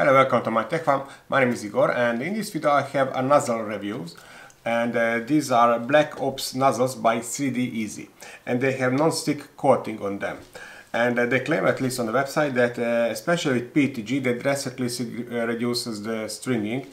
Hello, welcome to my Tech Fun. My name is Igor and in this video I have a nozzle reviews and uh, these are Black Ops nozzles by 3D Easy and they have non-stick coating on them and uh, they claim at least on the website that uh, especially with PETG that drastically uh, reduces the stringing.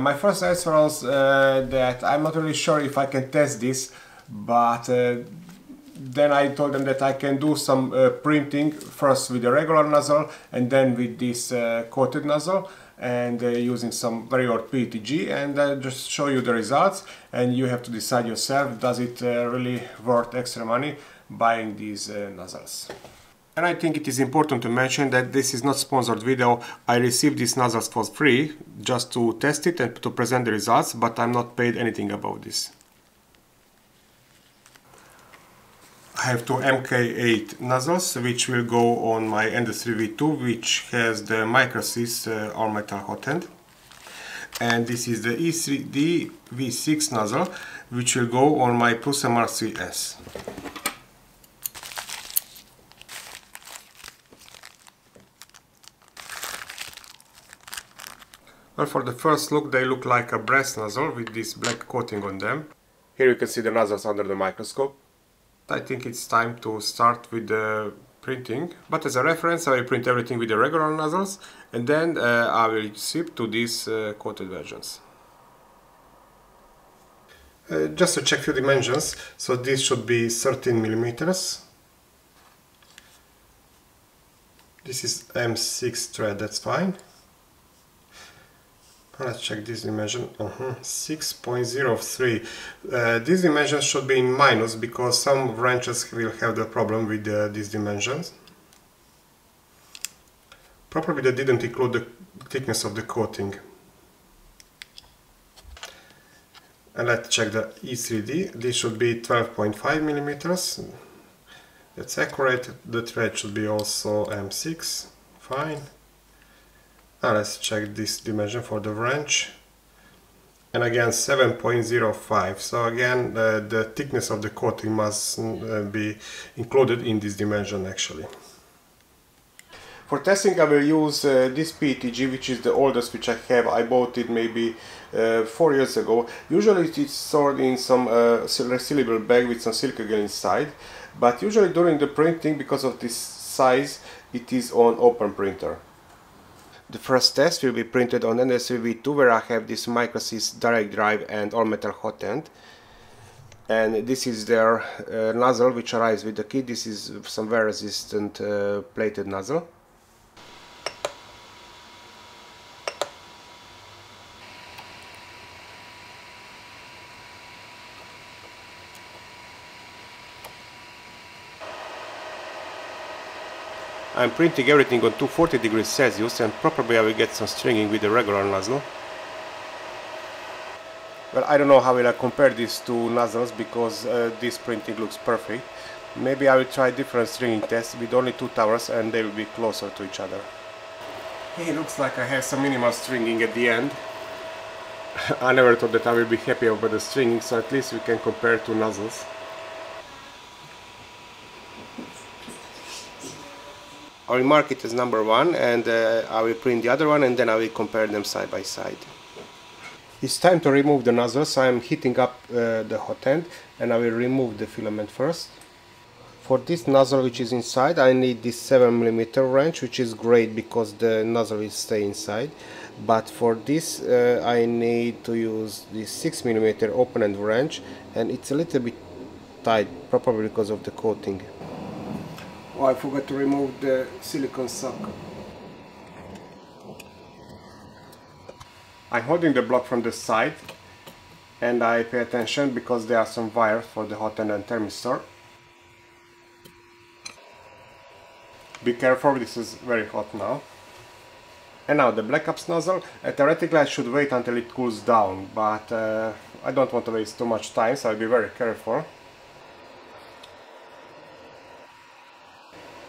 my first answer was uh, that I'm not really sure if I can test this but uh, then I told them that I can do some uh, printing first with a regular nozzle and then with this uh, coated nozzle and uh, using some very old PETG and uh, just show you the results and you have to decide yourself does it uh, really worth extra money buying these uh, nozzles. And I think it is important to mention that this is not sponsored video. I received these nozzles for free just to test it and to present the results but I'm not paid anything about this. I have two MK8 nozzles which will go on my Ender 3V2 which has the MicroSwiss uh, all metal hot end and this is the E3D V6 nozzle which will go on my Prusa MK3S. Well, for the first look they look like a brass nozzle with this black coating on them. Here you can see the nozzles under the microscope. I think it's time to start with the printing. But as a reference, I will print everything with the regular nozzles and then uh, I will switch to these uh, coated versions. Uh, just to check few dimensions, so this should be 13 millimeters. This is M6 thread, that's fine. Let's check this dimension. Uh -huh. 6.03. Uh, these dimensions should be in minus because some wrenches will have the problem with uh, these dimensions. Probably they didn't include the thickness of the coating. And let's check the E3D. This should be 12.5 millimeters. That's accurate. The thread should be also M6. Fine. Now let's check this dimension for the wrench. And again 7.05. So again uh, the thickness of the coating must uh, be included in this dimension actually. For testing I will use uh, this PETG which is the oldest which I have. I bought it maybe uh, 4 years ago. Usually it is stored in some uh, resealable bag with some silica gel inside. But usually during the printing because of this size it is on open printer. The first test will be printed on NSV2 where I have this MicroSwiss direct drive and all metal hot end and this is their uh, nozzle which arrives with the kit. This is some wear resistant uh, plated nozzle. I'm printing everything on 240 degrees Celsius and probably I will get some stringing with the regular nozzle. Well, I don't know how will I compare these two nozzles because uh, this printing looks perfect. Maybe I will try different stringing tests with only two towers and they will be closer to each other. It looks like I have some minimal stringing at the end. I never thought that I will be happy over the stringing, so at least we can compare two nozzles. I will mark it as number one and uh, I will print the other one and then I will compare them side by side. It's time to remove the nozzle so I'm heating up uh, the hot end and I will remove the filament first. For this nozzle which is inside I need this 7mm wrench which is great because the nozzle will stay inside but for this uh, I need to use this 6mm open end wrench and it's a little bit tight probably because of the coating. Oh, I forgot to remove the silicone sock. I'm holding the block from the side and I pay attention because there are some wires for the hot end and thermistor. Be careful, this is very hot now. And now the Black Ops nozzle, uh, theoretically I should wait until it cools down, but uh, I don't want to waste too much time, so I'll be very careful.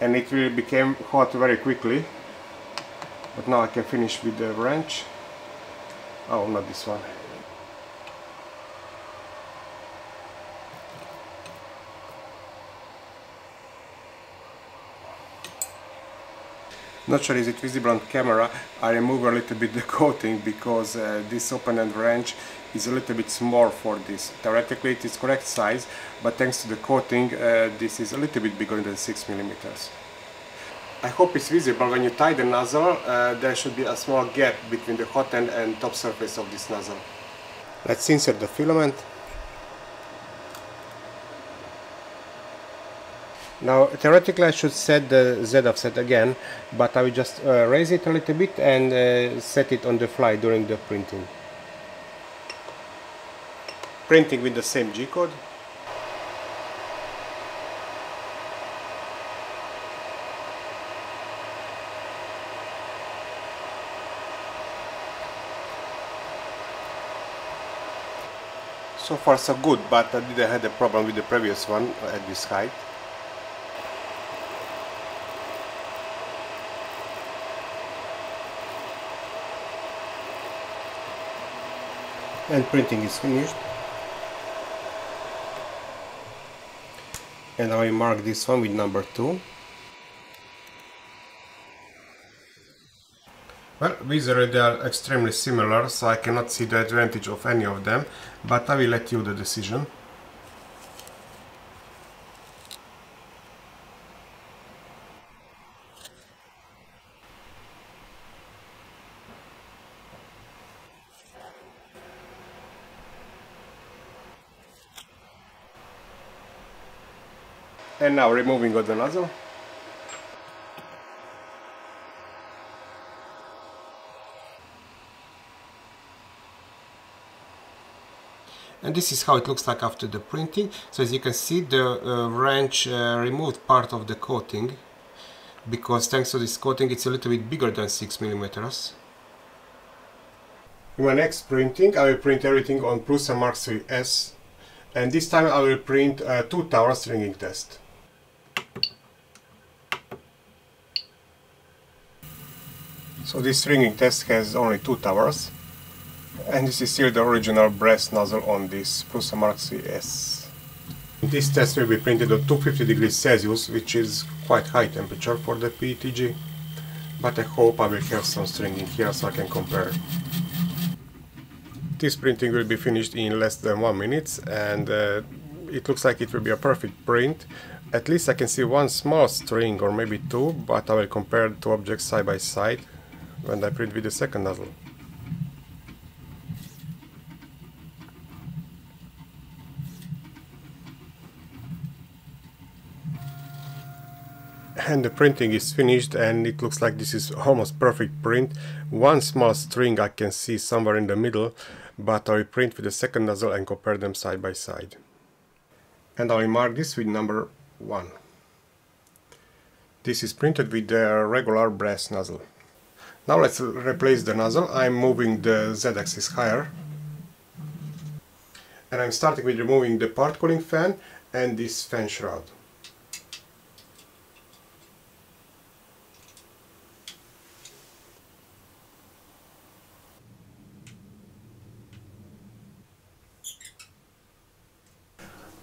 And it really became hot very quickly. But now I can finish with the wrench oh not this one. Not sure is it visible on camera, I remove a little bit the coating because uh, this open-end wrench is a little bit small for this. Theoretically it is correct size, but thanks to the coating uh, this is a little bit bigger than 6 millimeters. I hope it's visible when you tie the nozzle, uh, there should be a small gap between the hot end and top surface of this nozzle. Let's insert the filament. Now theoretically I should set the Z offset again, but I will just uh, raise it a little bit and uh, set it on the fly during the printing. Printing with the same G-code. So far so good, but I didn't have a problem with the previous one uh, at this height. And printing is finished. And I mark this one with number 2. Well, visually they are extremely similar, so I cannot see the advantage of any of them, but I will let you the decision. And now removing of the nozzle. and this is how it looks like after the printing. So as you can see the uh, wrench uh, removed part of the coating because thanks to this coating it's a little bit bigger than 6 millimeters. In my next printing I will print everything on Prusa Mark 3S and this time I will print a 2 tower stringing test so this stringing test has only two towers and this is still the original brass nozzle on this Prusa Mark III S. This test will be printed at 250 degrees Celsius, which is quite high temperature for the PETG, but I hope I will have some stringing here so I can compare. This printing will be finished in less than one minute and uh, it looks like it will be a perfect print. At least I can see one small string or maybe two, but I will compare two objects side by side when I print with the second nozzle. and the printing is finished and it looks like this is almost perfect print. One small string I can see somewhere in the middle, but I will print with the second nozzle and compare them side by side. And I will mark this with number 1. This is printed with the regular brass nozzle. Now let's replace the nozzle. I'm moving the z-axis higher. And I'm starting with removing the part cooling fan and this fan shroud.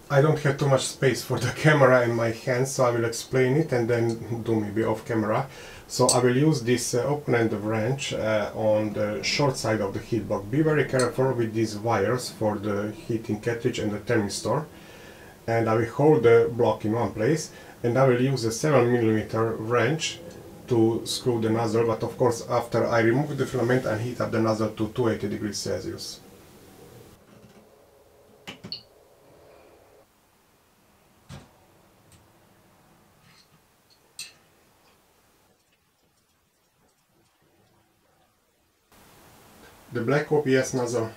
I don't have too much space for the camera in my hand, so I will explain it and then do maybe off camera. So I will use this uh, open-end wrench uh, on the short side of the heat block. Be very careful with these wires for the heating cartridge and the thermistor. And I will hold the block in one place and I will use a 7mm wrench to screw the nozzle, but of course after I remove the filament and heat up the nozzle to 280 degrees Celsius. The black OPS nozzle.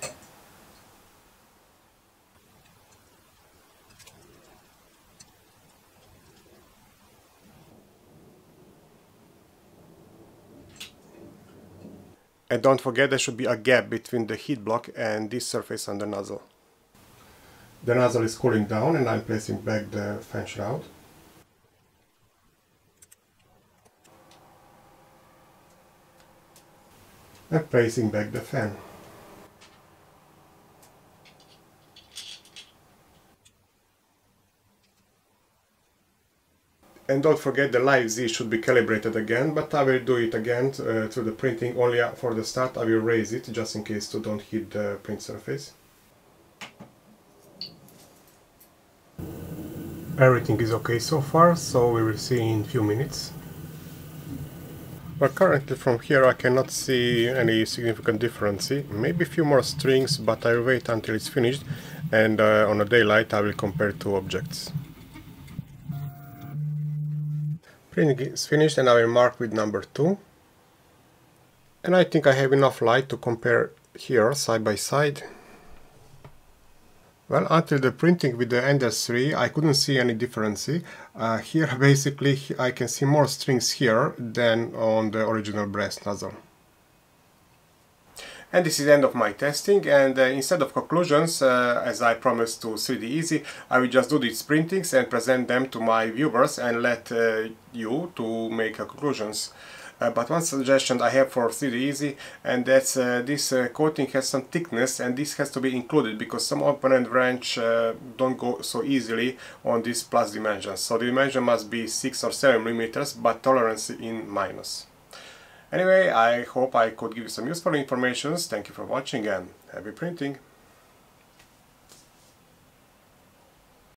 And don't forget there should be a gap between the heat block and this surface on the nozzle. The nozzle is cooling down and I'm placing back the fan shroud. And placing back the fan. And don't forget the live Z should be calibrated again, but I will do it again uh, through the printing. Only for the start I will raise it just in case to don't hit the print surface. Everything is okay so far, so we will see in few minutes. But currently from here I cannot see any significant difference. Maybe a few more strings, but I'll wait until it's finished and uh, on a daylight I will compare two objects. Printing is finished and I will mark with number 2. And I think I have enough light to compare here side by side. Well, until the printing with the Ender 3, I couldn't see any difference. Uh, here, basically, I can see more strings here than on the original brass nozzle. And this is the end of my testing and uh, instead of conclusions, uh, as I promised to 3D Easy, I will just do these printings and present them to my viewers and let uh, you to make conclusions. Uh, but one suggestion I have for 3D Easy and that's uh, this uh, coating has some thickness and this has to be included because some open-end wrench don't go so easily on this plus dimensions. So the dimension must be 6 or 7 millimeters but tolerance in minus. Anyway, I hope I could give you some useful information. Thank you for watching and happy printing!